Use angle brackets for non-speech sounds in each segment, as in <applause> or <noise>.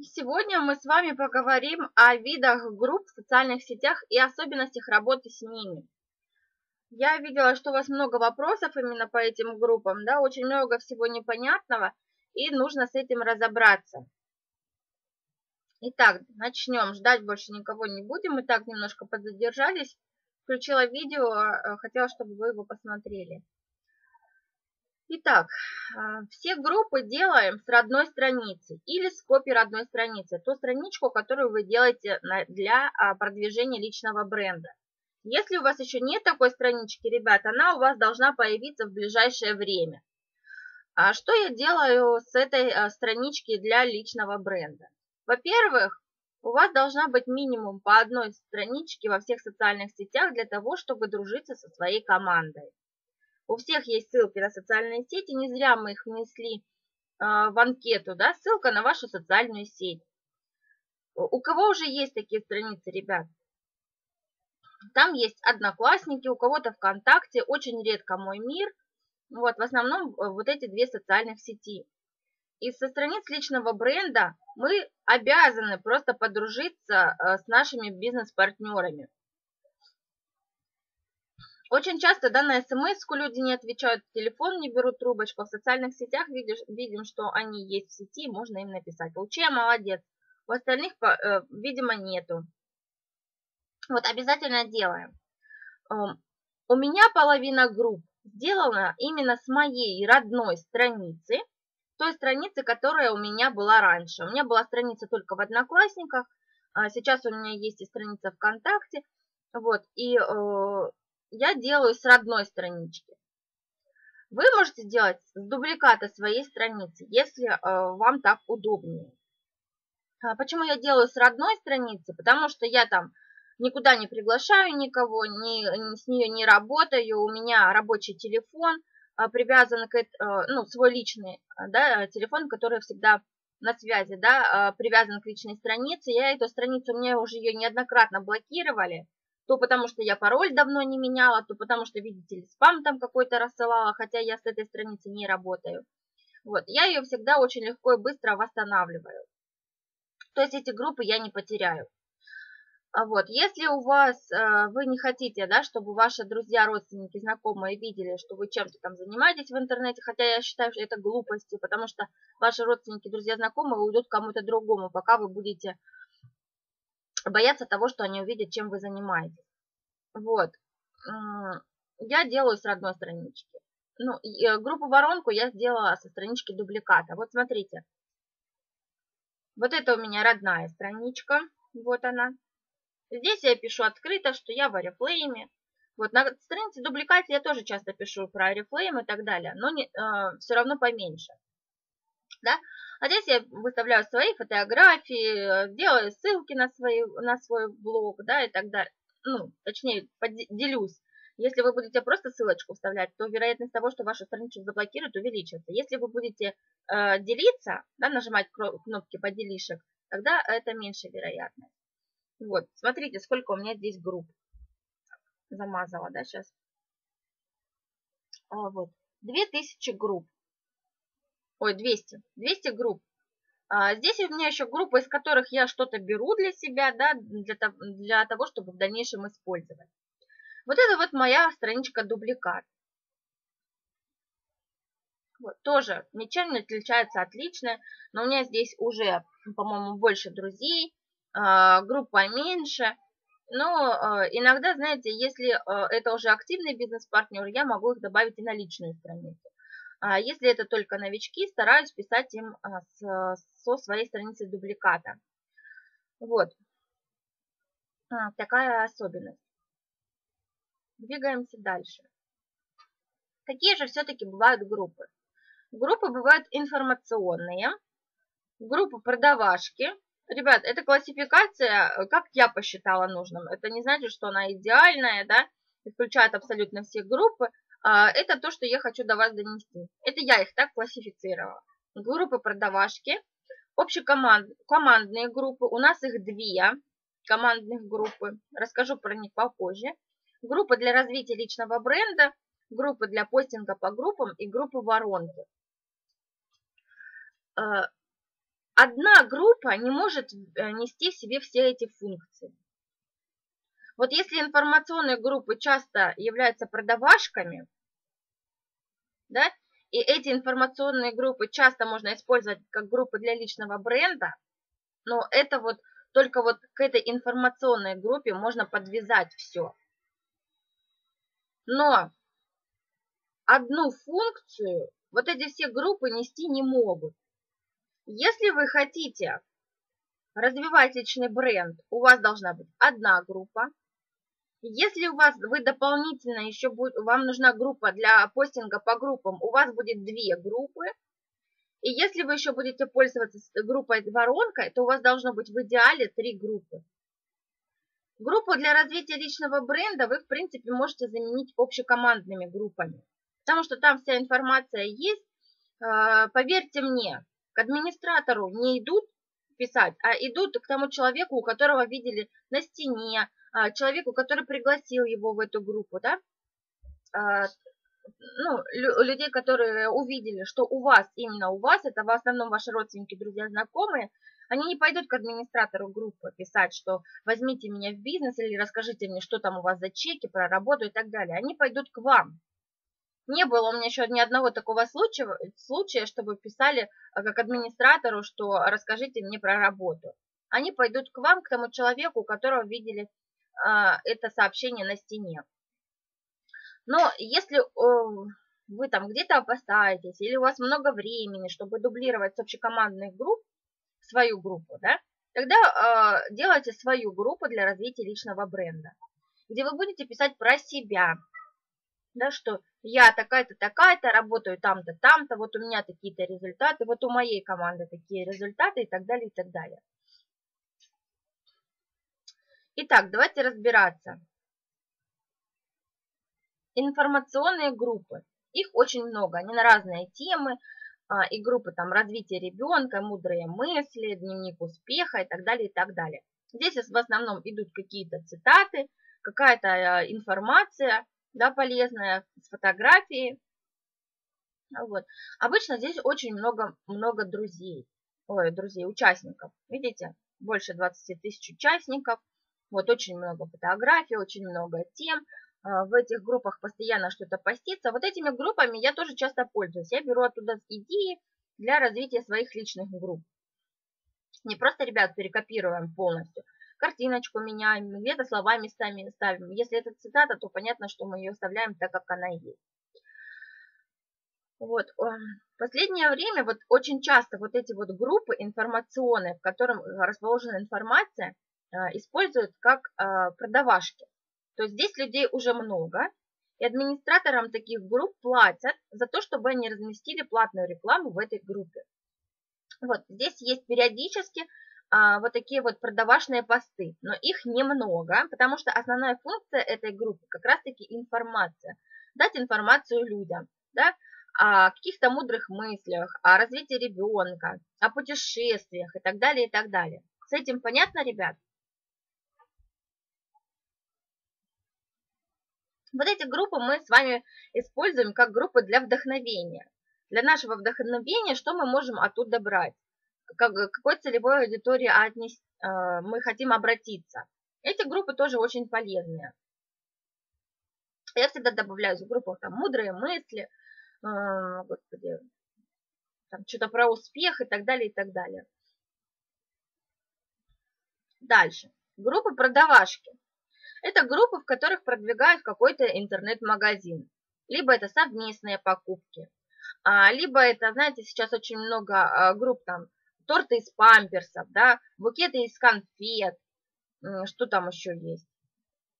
Сегодня мы с вами поговорим о видах групп в социальных сетях и особенностях работы с ними. Я видела, что у вас много вопросов именно по этим группам, да, очень много всего непонятного, и нужно с этим разобраться. Итак, начнем. Ждать больше никого не будем. Мы так немножко подзадержались. Включила видео, э, хотела, чтобы вы его посмотрели. Итак, а, все группы делаем с родной страницы или с копией родной страницы. Ту страничку, которую вы делаете для а, продвижения личного бренда. Если у вас еще нет такой странички, ребят, она у вас должна появиться в ближайшее время. А что я делаю с этой странички для личного бренда? Во-первых, у вас должна быть минимум по одной страничке во всех социальных сетях для того, чтобы дружиться со своей командой. У всех есть ссылки на социальные сети, не зря мы их внесли э, в анкету, да, ссылка на вашу социальную сеть. У кого уже есть такие страницы, ребят? Там есть одноклассники, у кого-то ВКонтакте, очень редко мой мир. Вот, в основном э, вот эти две социальных сети. И со страниц личного бренда мы обязаны просто подружиться э, с нашими бизнес-партнерами. Очень часто да, на смс люди не отвечают, телефон не берут трубочку, в социальных сетях видишь, видим, что они есть в сети, можно им написать. Лучия молодец, у остальных, э, видимо, нету. Вот обязательно делаем. Эм, у меня половина групп сделана именно с моей родной страницы, той страницы, которая у меня была раньше. У меня была страница только в Одноклассниках, а сейчас у меня есть и страница ВКонтакте. Вот, и э, я делаю с родной странички. Вы можете делать с дубликата своей страницы, если э, вам так удобнее. А почему я делаю с родной страницы? Потому что я там никуда не приглашаю никого, ни, ни, с нее не работаю, у меня рабочий телефон – а, привязан к, э, ну, свой личный да, телефон, который всегда на связи, да, привязан к личной странице. Я эту страницу, мне уже ее неоднократно блокировали, то потому что я пароль давно не меняла, то потому что, видите ли, спам там какой-то рассылала, хотя я с этой страницы не работаю. Вот, я ее всегда очень легко и быстро восстанавливаю. То есть эти группы я не потеряю. А вот, если у вас, э, вы не хотите, да, чтобы ваши друзья, родственники, знакомые видели, что вы чем-то там занимаетесь в интернете, хотя я считаю, что это глупости, потому что ваши родственники, друзья, знакомые уйдут кому-то другому, пока вы будете бояться того, что они увидят, чем вы занимаетесь. Вот. Я делаю с родной странички. Ну, э, группу воронку я сделала со странички дубликата. Вот смотрите. Вот это у меня родная страничка. Вот она. Здесь я пишу открыто, что я в Oriflame. Вот на странице дубликате я тоже часто пишу про Oriflame и так далее, но не, э, все равно поменьше. Да? А здесь я выставляю свои фотографии, делаю ссылки на, свои, на свой блог, да, и так далее. Ну, точнее, делюсь. Если вы будете просто ссылочку вставлять, то вероятность того, что вашу страничку заблокируют, увеличится. Если вы будете э, делиться, да, нажимать кнопки поделишек, тогда это меньше вероятность. Вот, смотрите, сколько у меня здесь групп. Замазала, да, сейчас. А, вот, 2000 групп. Ой, 200. 200 групп. А, здесь у меня еще группы, из которых я что-то беру для себя, да, для, для того, чтобы в дальнейшем использовать. Вот это вот моя страничка дубликат. Вот, тоже ничем не отличается отлично, но у меня здесь уже, по-моему, больше друзей, а, группа меньше. Но а, иногда, знаете, если а, это уже активный бизнес-партнер, я могу их добавить и на личную страницу. А если это только новички, стараюсь писать им с, со своей страницы дубликата. Вот. Такая особенность. Двигаемся дальше. Какие же все-таки бывают группы? Группы бывают информационные, группы продавашки, Ребят, эта классификация, э, как я посчитала нужным, это не значит, что она идеальная, да, исключает абсолютно все группы, а, это то, что я хочу до вас донести. Это я их так классифицировала. Группы продавашки, общекомандные группы, у нас их две командных группы, расскажу про них попозже. Группы для развития личного бренда, группы для постинга по группам и группы воронки. Э, одна группа не может э, нести в себе все эти функции. Вот если информационные группы часто являются продавашками, да, и эти информационные группы часто можно использовать как группы для личного бренда, но это вот только вот к этой информационной группе можно подвязать все. Но одну функцию вот эти все группы нести не могут. Если вы хотите развивать личный бренд, у вас должна быть одна группа. Если у вас вы дополнительно еще будет, вам нужна группа для постинга по группам, у вас будет две группы. И если вы еще будете пользоваться группой воронкой, то у вас должно быть в идеале три группы. Группу для развития личного бренда вы, в принципе, можете заменить общекомандными группами, потому что там вся информация есть. А, поверьте мне, к администратору не идут писать, а идут к тому человеку, у которого видели на стене, человеку, который пригласил его в эту группу, да, а, ну, людей, которые увидели, что у вас, именно у вас, это в основном ваши родственники, друзья, знакомые, они не пойдут к администратору группы писать, что возьмите меня в бизнес или расскажите мне, что там у вас за чеки, про работу и так далее. Они пойдут к вам. Не было у меня еще ни одного такого случая, случая, чтобы писали э, как администратору, что расскажите мне про работу. Они пойдут к вам, к тому человеку, у которого видели а, это сообщение на стене. Но если э, вы там где-то опасаетесь, или у вас много времени, чтобы дублировать с общекомандных групп, свою группу, да, тогда э, делайте свою группу для развития личного бренда, где вы будете писать про себя, да, что я такая-то, такая-то, работаю там-то, там-то, вот у меня такие-то результаты, вот у моей команды такие результаты и так далее, и так далее. Итак, давайте разбираться. Информационные группы. Их очень много, они на разные темы, а, и группы там развития ребенка, мудрые мысли, дневник успеха и так далее, и так далее. Здесь в основном идут какие-то цитаты, какая-то а, информация, да, полезная, с фотографией. Вот. Обычно здесь очень много, много друзей, ой, друзей, участников. Видите, больше 20 тысяч участников. Вот очень много фотографий, очень много тем. А, в этих группах постоянно что-то постится. Вот этими группами я тоже часто пользуюсь. Я беру оттуда идеи для развития своих личных групп. Не просто, ребят, перекопируем полностью. Картиночку меняем, где-то слова местами ставим. Если это цитата, то понятно, что мы ее вставляем так, как она есть. Вот. В последнее время вот очень часто вот эти вот группы информационные, в котором расположена информация, используют как а, продавашки. То есть здесь людей уже много, и администраторам таких групп платят за то, чтобы они разместили платную рекламу в этой группе. Вот здесь есть периодически а, вот такие вот продавашные посты, но их немного, потому что основная функция этой группы как раз-таки информация. Дать информацию людям, да, о каких-то мудрых мыслях, о развитии ребенка, о путешествиях и так далее, и так далее. С этим понятно, ребят? Вот эти группы мы с вами используем как группы для вдохновения. Для нашего вдохновения что мы можем оттуда брать? Как, какой целевой аудитории отнес, э, мы хотим обратиться? Эти группы тоже очень полезные. Я всегда добавляю в группах там мудрые мысли, э, господи, там что-то про успех и так далее, и так далее. Дальше. Группы продавашки. Это группы, в которых продвигают какой-то интернет-магазин. Либо это совместные покупки, а, либо это, знаете, сейчас очень много а, групп там, торты из памперсов, да, букеты из конфет, что там еще есть.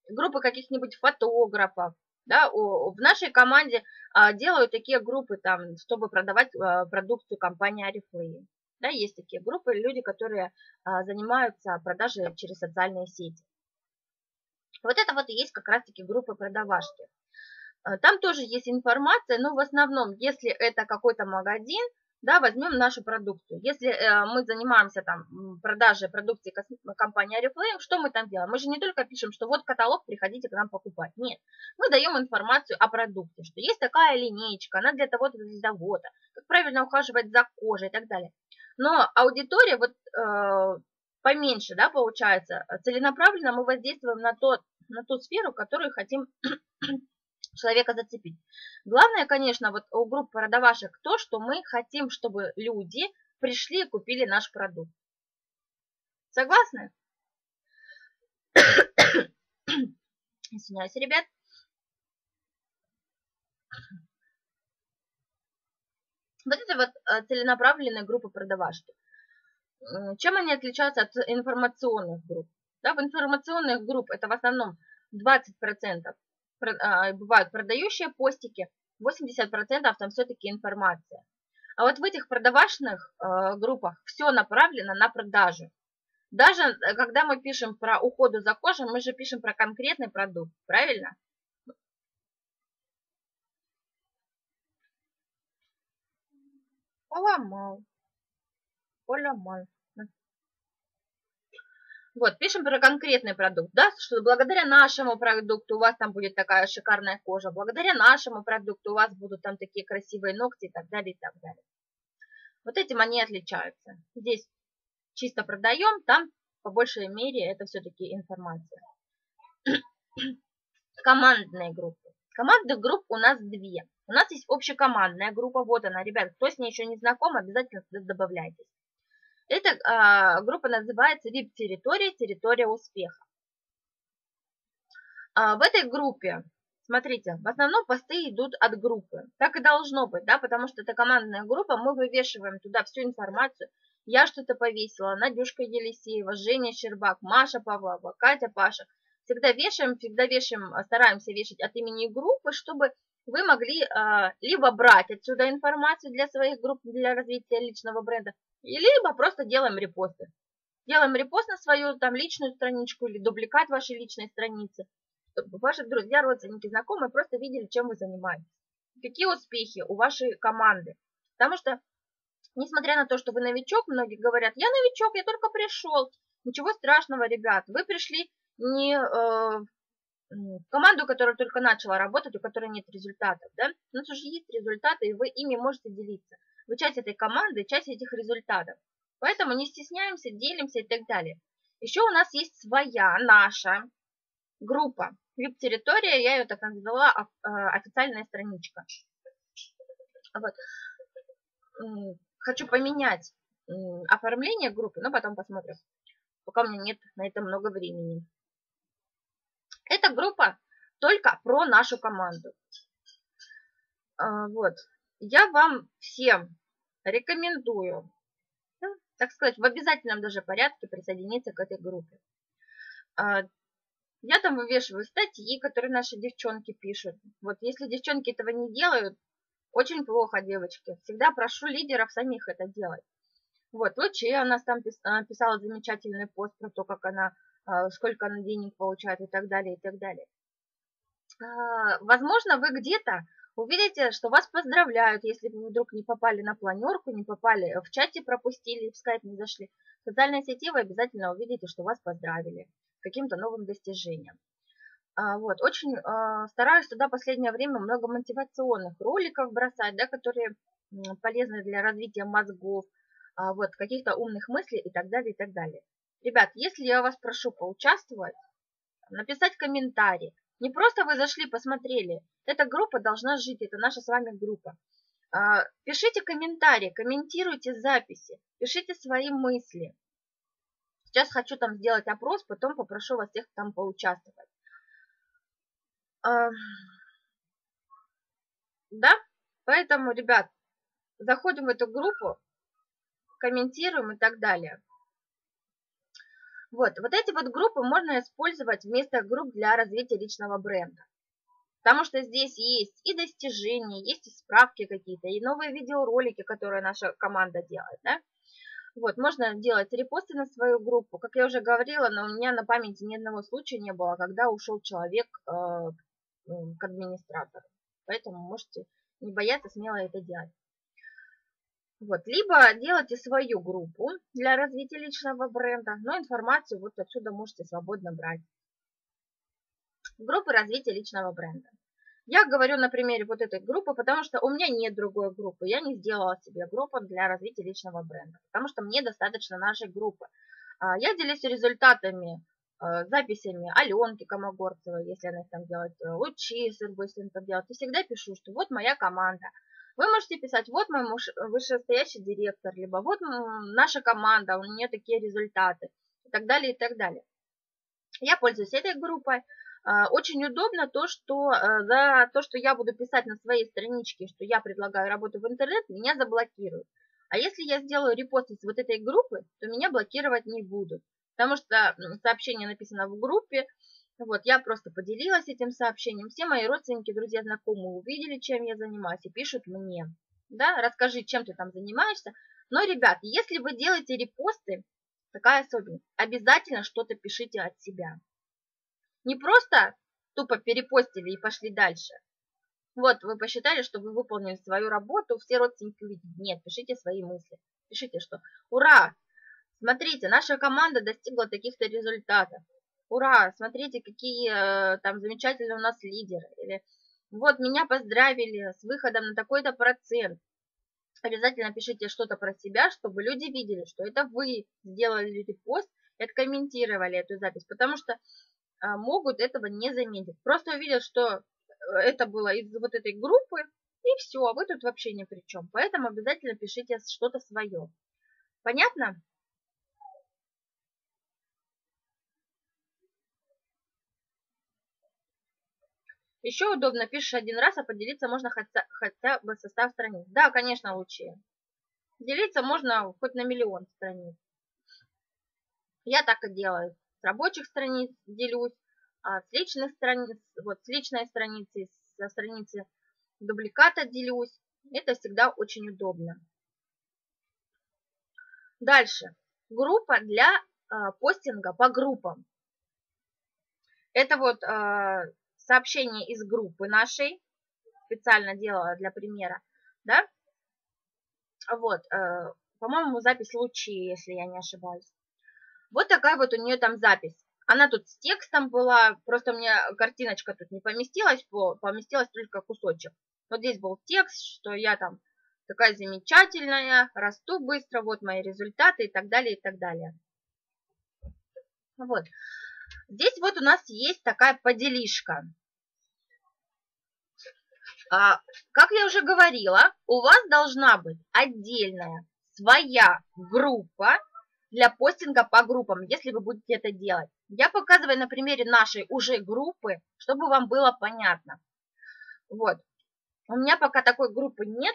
Группы каких-нибудь фотографов, да, в нашей команде а, делают такие группы там, чтобы продавать продукцию компании Арифлей. Да, есть такие группы, люди, которые занимаются продажей через социальные сети. Вот это вот и есть как раз-таки группа продавашки. Э, там тоже есть информация, но в основном, если это какой-то магазин, да, возьмем нашу продукцию. Если э, мы занимаемся там продажей продукции компании Oriflame, что мы там делаем? Мы же не только пишем, что вот каталог, приходите к нам покупать. Нет, мы даем информацию о продукте, что есть такая линейка, она для того-то, для того-то, как правильно ухаживать за кожей и так далее. Но аудитория вот э, поменьше, да, получается. Целенаправленно мы воздействуем на, тот, на ту сферу, которую хотим <clears throat> человека зацепить. Главное, конечно, вот у групп продавашек то, что мы хотим, чтобы люди пришли и купили наш продукт. Согласны? <clears throat> Извиняюсь, ребят. Вот это вот э, целенаправленные группы продавашки. Чем они отличаются от информационных групп? Да, в информационных групп это в основном 20% а, бывают продающие постики, 80% там все-таки информация. А вот в этих продавашных э, группах все направлено на продажу. Даже э, когда мы пишем про уходу за кожей, мы же пишем про конкретный продукт, правильно? Поломал. Поломал. Вот, пишем про конкретный продукт, да, что благодаря нашему продукту у вас там будет такая шикарная кожа, благодаря нашему продукту у вас будут там такие красивые ногти и так далее, и так далее. Вот этим они отличаются. Здесь чисто продаем, там по большей мере это все-таки информация. <clears throat> Командные группы. Командных групп у нас две. У нас есть общекомандная группа, вот она, ребят, кто с ней еще не знаком, обязательно добавляйтесь. Эта а, группа называется VIP-территория, территория успеха. А, в этой группе, смотрите, в основном посты идут от группы. Так и должно быть, да, потому что это командная группа, мы вывешиваем туда всю информацию. Я что-то повесила, Надюшка Елисеева, Женя Щербак, Маша Павлова, Катя Паша. Всегда вешаем, всегда вешаем, стараемся вешать от имени группы, чтобы вы могли а, либо брать отсюда информацию для своих групп, для развития личного бренда, либо просто делаем репосты. Делаем репост на свою там личную страничку или дубликат вашей личной страницы, чтобы ваши друзья, родственники, знакомые просто видели, чем вы занимаетесь. Какие успехи у вашей команды. Потому что, несмотря на то, что вы новичок, многие говорят, я новичок, я только пришел. Ничего страшного, ребят, вы пришли не э, команду, которая только начала работать, у которой нет результатов, да, у нас уже есть результаты, и вы ими можете делиться. Вы часть этой команды, часть этих результатов. Поэтому не стесняемся, делимся и так далее. Еще у нас есть своя, наша группа. Вип-территория, я ее так назвала, а, официальная страничка. Вот. Хочу поменять оформление группы, но потом посмотрим. Пока у меня нет на это много времени. Эта группа только про нашу команду. А, вот. Я вам всем рекомендую, ну, так сказать, в обязательном даже порядке присоединиться к этой группе. А, я там вывешиваю статьи, которые наши девчонки пишут. Вот если девчонки этого не делают, очень плохо, девочки. Всегда прошу лидеров самих это делать. Вот, Лучи у нас там писала замечательный пост про то, как она а, сколько она денег получает и так далее, и так далее. А, возможно, вы где-то увидите, что вас поздравляют, если вы вдруг не попали на планерку, не попали в чате, пропустили, в скайп не зашли. В социальной сети вы обязательно увидите, что вас поздравили каким-то новым достижением. А, вот, очень стараюсь туда последнее время много мотивационных роликов бросать, да, которые полезны для развития мозгов, вот, каких-то умных мыслей и так далее, и так далее. Ребят, если я вас прошу поучаствовать, написать комментарий, не просто вы зашли, посмотрели, эта группа должна жить, это наша с вами группа. А, пишите комментарии, комментируйте записи, пишите свои мысли. Сейчас хочу там сделать опрос, потом попрошу вас всех там поучаствовать. А, да, поэтому, ребят, заходим в эту группу, комментируем и так далее. Вот, вот эти вот группы можно использовать вместо групп для развития личного бренда. Потому что здесь есть и достижения, есть и справки какие-то, и новые видеоролики, которые наша команда делает, да. Вот, можно делать репосты на свою группу. Как я уже говорила, но у меня на памяти ни одного случая не было, когда ушел человек э, к администратору. Поэтому можете не бояться смело это делать. Вот, либо делайте свою группу для развития личного бренда, но информацию вот отсюда можете свободно брать. Группы развития личного бренда. Я говорю на примере вот этой группы, потому что у меня нет другой группы. Я не сделала себе группу для развития личного бренда, потому что мне достаточно нашей группы. А, я делюсь результатами, а, записями Аленки Комогорцевой, если она их там делает, э, Лучи Сырбу, если она там делает. И всегда пишу, что вот моя команда. Вы можете писать, вот мой муж, вышестоящий директор, либо вот наша команда, у нее такие результаты, и так далее, и так далее. Я пользуюсь этой группой, очень удобно то, что э, за то, что я буду писать на своей страничке, что я предлагаю работу в интернет, меня заблокируют. А если я сделаю репост из вот этой группы, то меня блокировать не будут. Потому что сообщение написано в группе, вот, я просто поделилась этим сообщением. Все мои родственники, друзья, знакомые увидели, чем я занимаюсь, и пишут мне. Да, расскажи, чем ты там занимаешься. Но, ребят, если вы делаете репосты, такая особенность, обязательно что-то пишите от себя. Не просто тупо перепостили и пошли дальше. Вот, вы посчитали, что вы выполнили свою работу, все родственники увидят. Нет, пишите свои мысли. Пишите, что «Ура! Смотрите, наша команда достигла таких-то результатов. Ура! Смотрите, какие э, там замечательные у нас лидеры». Или «Вот, меня поздравили с выходом на такой-то процент». Обязательно пишите что-то про себя, чтобы люди видели, что это вы сделали репост и откомментировали эту запись. Потому что могут этого не заметить. Просто увидят, что э, это было из вот этой группы, и все, а вы тут вообще ни при чем. Поэтому обязательно пишите что-то свое. Понятно? Еще удобно, пишешь один раз, а поделиться можно хотя, хотя бы состав страниц. Да, конечно, лучше. Делиться можно хоть на миллион страниц. Я так и делаю с рабочих страниц делюсь, а с личных страниц, вот с личной страницы, со страницы дубликата делюсь. Это всегда очень удобно. Дальше. Группа для э, постинга по группам. Это вот э, сообщение из группы нашей. Специально делала для примера. Да? Вот. Э, По-моему, запись лучи, если я не ошибаюсь. Вот такая вот у нее там запись. Она тут с текстом была, просто у меня картиночка тут не поместилась, поместилась только кусочек. Вот здесь был текст, что я там такая замечательная, расту быстро, вот мои результаты и так далее, и так далее. Вот. Здесь вот у нас есть такая поделишка. А, как я уже говорила, у вас должна быть отдельная своя группа, для постинга по группам, если вы будете это делать. Я показываю на примере нашей уже группы, чтобы вам было понятно. Вот. У меня пока такой группы нет,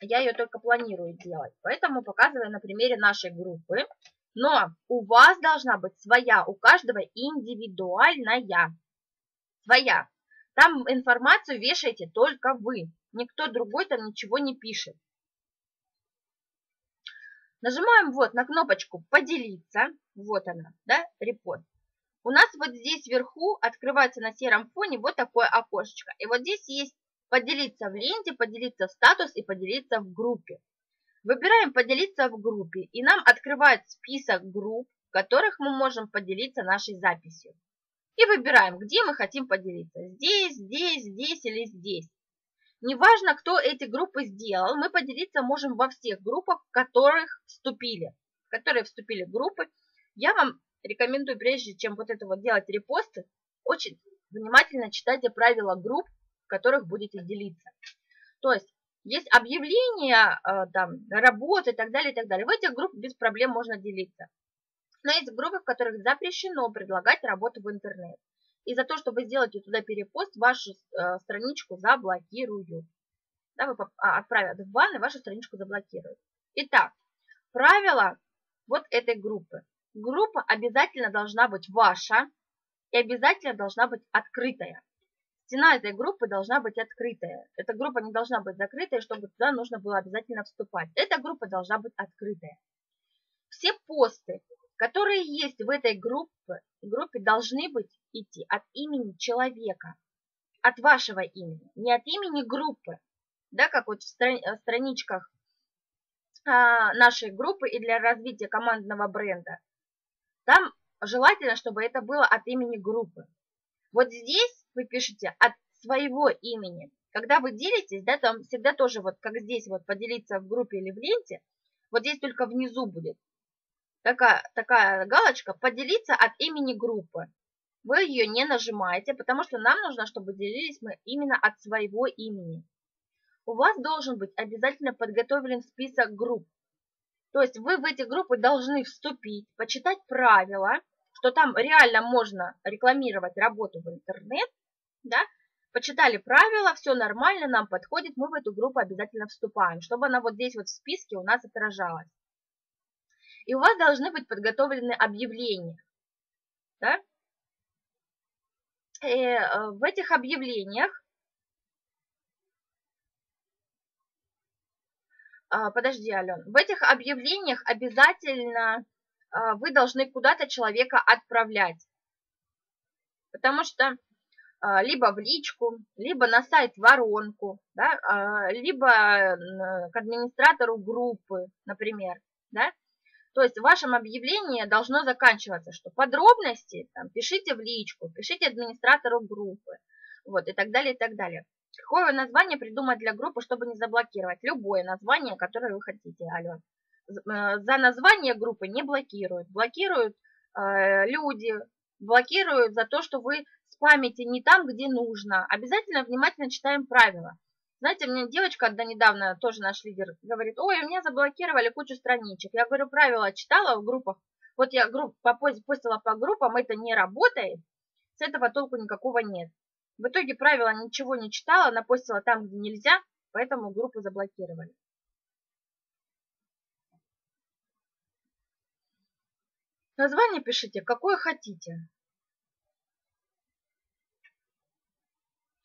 я ее только планирую делать. Поэтому показываю на примере нашей группы. Но у вас должна быть своя, у каждого индивидуальная. Своя. Там информацию вешаете только вы. Никто другой там ничего не пишет. Нажимаем вот на кнопочку «Поделиться». Вот она, да, репост. У нас вот здесь вверху открывается на сером фоне вот такое окошечко. И вот здесь есть «Поделиться в ленте», «Поделиться в статус» и «Поделиться в группе». Выбираем «Поделиться в группе», и нам открывает список групп, в которых мы можем поделиться нашей записью. И выбираем, где мы хотим поделиться. Здесь, здесь, здесь или здесь. Неважно, кто эти группы сделал, мы поделиться можем во всех группах, в которых вступили. В которые вступили группы. Я вам рекомендую, прежде чем вот это вот делать репосты, очень внимательно читайте правила групп, в которых будете делиться. То есть есть объявления, э, там, работы и так далее, и так далее. В этих группах без проблем можно делиться. Но есть группы, в которых запрещено предлагать работу в интернет. И за то, что вы сделаете туда перепост, вашу э, страничку заблокируют. Да, вы а, отправят в бан, и вашу страничку заблокируют. Итак, правила вот этой группы. Группа обязательно должна быть ваша и обязательно должна быть открытая. Стена этой группы должна быть открытая. Эта группа не должна быть закрытая, чтобы туда нужно было обязательно вступать. Эта группа должна быть открытая. Все посты, которые есть в этой группе, группе должны быть идти от имени человека, от вашего имени, не от имени группы, да, как вот в страничках а, нашей группы и для развития командного бренда. Там желательно, чтобы это было от имени группы. Вот здесь вы пишете от своего имени. Когда вы делитесь, да, там всегда тоже вот как здесь вот поделиться в группе или в ленте, вот здесь только внизу будет такая, такая галочка «Поделиться от имени группы». Вы ее не нажимаете, потому что нам нужно, чтобы делились мы именно от своего имени. У вас должен быть обязательно подготовлен список групп. То есть вы в эти группы должны вступить, почитать правила, что там реально можно рекламировать работу в интернет, да, почитали правила, все нормально, нам подходит, мы в эту группу обязательно вступаем, чтобы она вот здесь вот в списке у нас отражалась. И у вас должны быть подготовлены объявления. Да? И э, в этих объявлениях а, Подожди, Ален. В этих объявлениях обязательно а, вы должны куда-то человека отправлять. Потому что а, либо в личку, либо на сайт воронку, да, либо к администратору группы, например. Да? То есть в вашем объявлении должно заканчиваться, что подробности там, пишите в личку, пишите администратору группы, вот, и так далее, и так далее. Какое название придумать для группы, чтобы не заблокировать? Любое название, которое вы хотите, Ален. Э, за название группы не блокируют. Блокируют э, люди, блокируют за то, что вы спамите не там, где нужно. Обязательно внимательно читаем правила. Знаете, мне девочка одна недавно, тоже наш лидер, говорит, ой, у меня заблокировали кучу страничек. Я говорю, правила читала в группах. Вот я групп, постила по группам, это не работает. С этого толку никакого нет. В итоге правила ничего не читала, напостила там, где нельзя, поэтому группу заблокировали. Название пишите, какое хотите.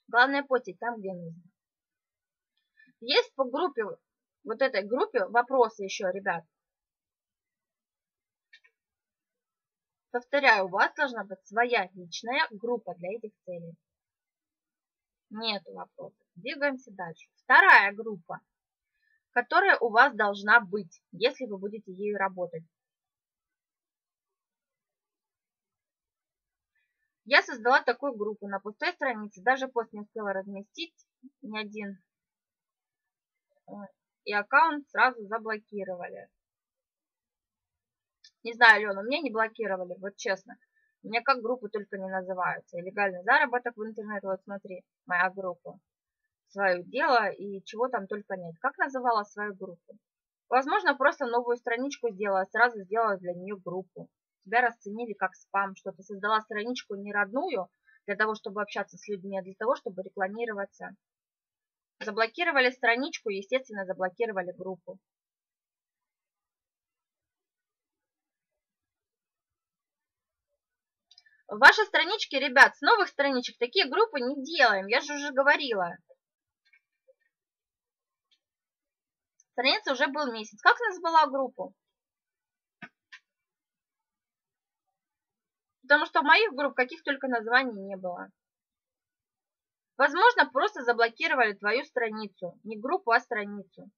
Главное постить там, где нужно. Есть по группе, вот этой группе вопросы еще, ребят. Повторяю, у вас должна быть своя личная группа для этих целей. Нет вопросов. Двигаемся дальше. Вторая группа, которая у вас должна быть, если вы будете ею работать. Я создала такую группу на пустой странице, даже пост не успела разместить, ни один и аккаунт сразу заблокировали. Не знаю, Алена, меня не блокировали, вот честно. У меня как группы только не называются. И легальный заработок в интернете, вот смотри, моя группа. Свое дело и чего там только нет. Как называла свою группу? Возможно, просто новую страничку сделала, сразу сделала для нее группу. Тебя расценили как спам, что ты создала страничку не родную, для того, чтобы общаться с людьми, а для того, чтобы рекламироваться. Заблокировали страничку, естественно, заблокировали группу. Ваши странички, ребят, с новых страничек такие группы не делаем, я же уже говорила. Страница уже был месяц. Как нас была группа? Потому что в моих групп каких только названий не было. Возможно, просто заблокировали твою страницу. Не группу, а страницу.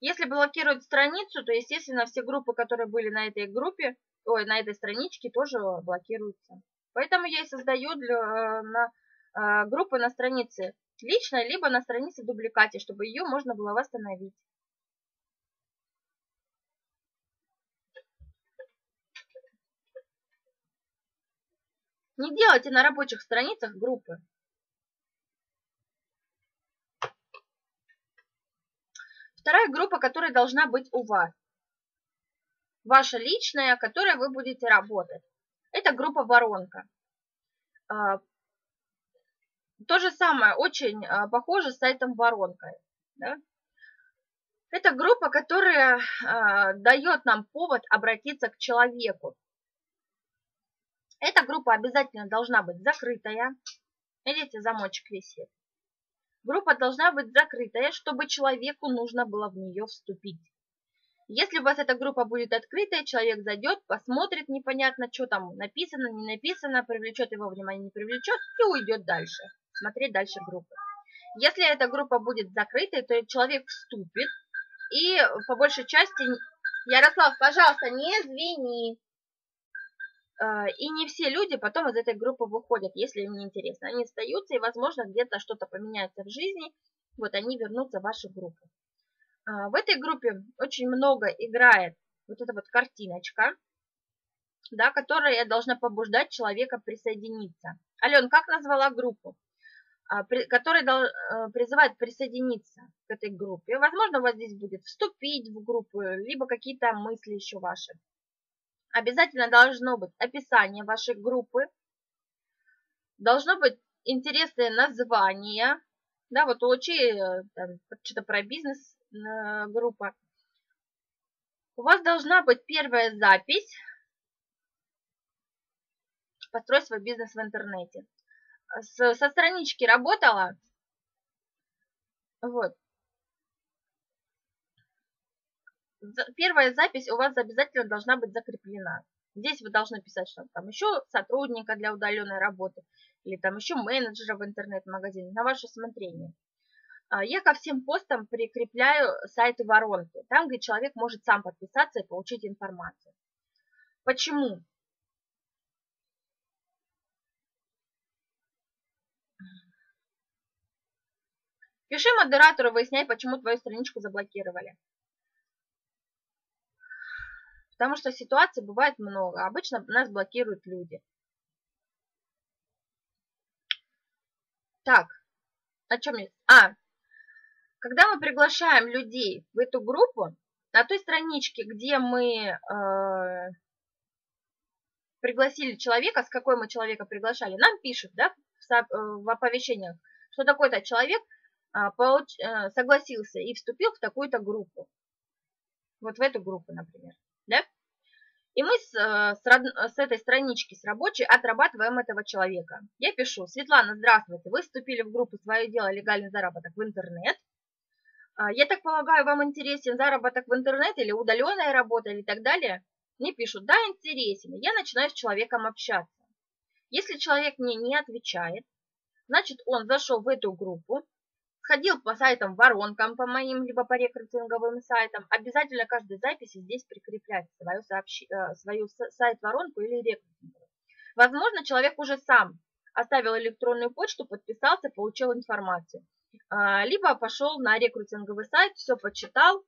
Если блокируют страницу, то, естественно, все группы, которые были на этой группе, ой, на этой страничке, тоже блокируются. Поэтому я и создаю для, э, на, э, группы на странице личной, либо на странице дубликате, чтобы ее можно было восстановить. Не делайте на рабочих страницах группы. Вторая группа, которая должна быть у вас. Ваша личная, которой вы будете работать. Это группа воронка. А, то же самое, очень а, похоже с сайтом воронкой. Да? Это группа, которая э, дает нам повод обратиться к человеку. Эта группа обязательно должна быть закрытая. Видите, замочек висит. Группа должна быть закрытая, чтобы человеку нужно было в нее вступить. Если у вас эта группа будет открытая, человек зайдет, посмотрит непонятно, что там написано, не написано, привлечет его внимание, не привлечет и уйдет дальше, смотреть дальше группы. Если эта группа будет закрытой, то человек вступит и по большей части... Ярослав, пожалуйста, не звени. Э, и не все люди потом из этой группы выходят, если им не интересно. Они остаются, и, возможно, где-то что-то поменяется в жизни, вот они вернутся в вашу группу. В этой группе очень много играет вот эта вот картиночка, да, которая должна побуждать человека присоединиться. Ален, как назвала группу? А, которая э, призывает присоединиться к этой группе. Возможно, у вас здесь будет вступить в группу, либо какие-то мысли еще ваши. Обязательно должно быть описание вашей группы, должно быть интересное название, да, вот Лучи, э, что-то про бизнес э, группа. У вас должна быть первая запись «Построй свой бизнес в интернете» с, со странички работала. Вот. Первая запись у вас обязательно должна быть закреплена. Здесь вы должны писать, что там еще сотрудника для удаленной работы, или там еще менеджера в интернет-магазине, на ваше усмотрение. А, я ко всем постам прикрепляю сайты воронки, там, где человек может сам подписаться и получить информацию. Почему? Пиши модератору, выясняй, почему твою страничку заблокировали. Потому что ситуаций бывает много. Обычно нас блокируют люди. Так, о чем есть? А, когда мы приглашаем людей в эту группу, на той страничке, где мы э, пригласили человека, с какой мы человека приглашали, нам пишут да, в, э, в оповещениях, что такой-то человек а, получ, э, согласился и вступил в такую-то группу. Вот в эту группу, например. Да? И мы с, э, с, с этой странички, с рабочей, отрабатываем этого человека. Я пишу, Светлана, здравствуйте, вы вступили в группу «Свое дело. Легальный заработок в интернет». А, я так полагаю, вам интересен заработок в интернет или удаленная работа или так далее? Мне пишут, да, интересен. Я начинаю с человеком общаться. Если человек мне не отвечает, значит, он зашел в эту группу, Ходил по сайтам воронкам, по моим, либо по рекрутинговым сайтам. Обязательно каждой записи здесь прикреплять свою, сообщ... Э, свою сайт-воронку или рекрутинговую. Возможно, человек уже сам оставил электронную почту, подписался, получил информацию. А, либо пошел на рекрутинговый сайт, все почитал,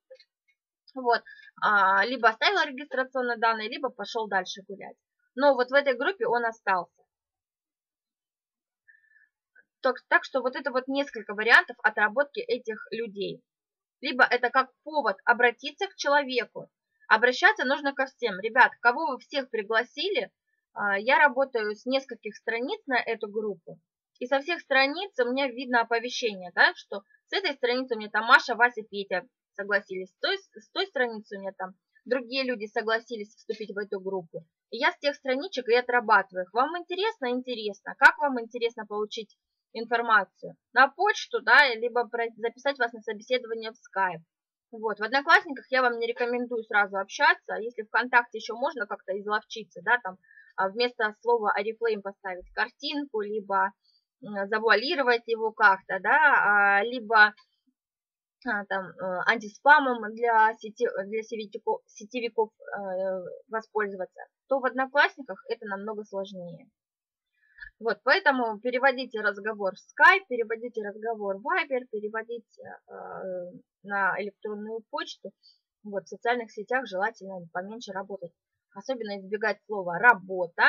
вот, а, либо оставил регистрационные данные, либо пошел дальше гулять. Но вот в этой группе он остался. Так, так что вот это вот несколько вариантов отработки этих людей. Либо это как повод обратиться к человеку. Обращаться нужно ко всем. Ребят, кого вы всех пригласили, а, я работаю с нескольких страниц на эту группу. И со всех страниц у меня видно оповещение, да, что с этой страницы у меня там Маша, Вася, Петя согласились. С той, с той страницы у меня там другие люди согласились вступить в эту группу. И я с тех страничек и отрабатываю их. Вам интересно? Интересно. Как вам интересно получить информацию на почту, да, либо записать вас на собеседование в Skype. Вот, в Одноклассниках я вам не рекомендую сразу общаться, если ВКонтакте еще можно как-то изловчиться, да, там а вместо слова Oriflame поставить картинку, либо завуалировать его как-то, да, а, либо а, там э, антиспамом для, сети, для сетевиков, сетевиков э, воспользоваться, то в Одноклассниках это намного сложнее. Вот, поэтому переводите разговор в Skype, переводите разговор в Viber, переводите э, на электронную почту. Вот, в социальных сетях желательно поменьше работать. Особенно избегать слова «работа»,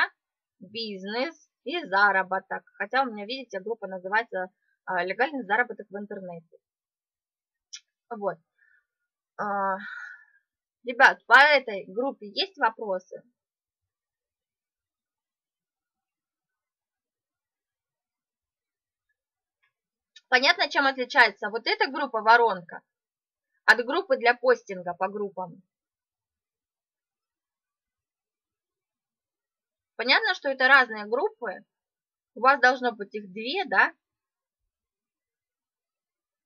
«бизнес» и «заработок». Хотя у меня, видите, группа называется э, «Легальный заработок в интернете». Вот. Э, ребят, по этой группе есть вопросы? Понятно, чем отличается вот эта группа воронка от группы для постинга по группам. Понятно, что это разные группы. У вас должно быть их две, да?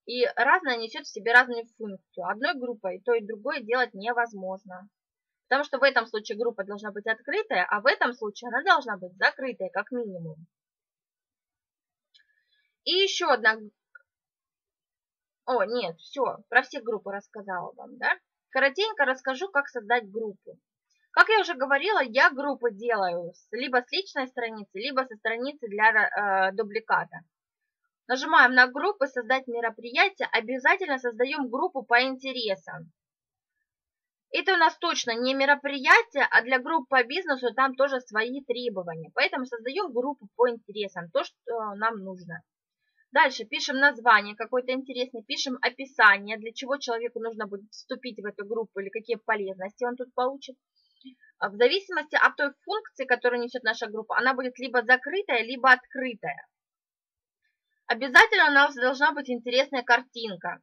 И разная несет в себе разную функцию. Одной группой то и другое делать невозможно. Потому что в этом случае группа должна быть открытая, а в этом случае она должна быть закрытая, как минимум. И еще одна... О, нет, все, про все группы рассказала вам, да? Коротенько расскажу, как создать группу. Как я уже говорила, я группы делаю либо с личной страницы, либо со страницы для э, дубликата. Нажимаем на группы «Создать мероприятие». Обязательно создаем группу по интересам. Это у нас точно не мероприятие, а для групп по бизнесу там тоже свои требования. Поэтому создаем группу по интересам, то, что нам нужно. Дальше пишем название какое-то интересное, пишем описание, для чего человеку нужно будет вступить в эту группу или какие полезности он тут получит. А в зависимости от той функции, которую несет наша группа, она будет либо закрытая, либо открытая. Обязательно у нас должна быть интересная картинка.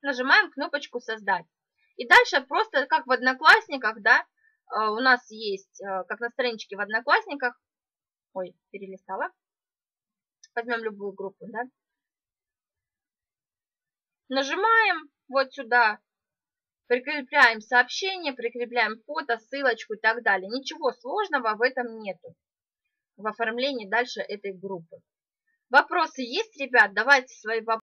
Нажимаем кнопочку «Создать». И дальше просто как в Одноклассниках, да, э, у нас есть, э, как на страничке в Одноклассниках, ой, перелистала, возьмем любую группу, да, нажимаем вот сюда, прикрепляем сообщение, прикрепляем фото, ссылочку и так далее. Ничего сложного в этом нету, в оформлении дальше этой группы. Вопросы есть, ребят? Давайте свои вопросы.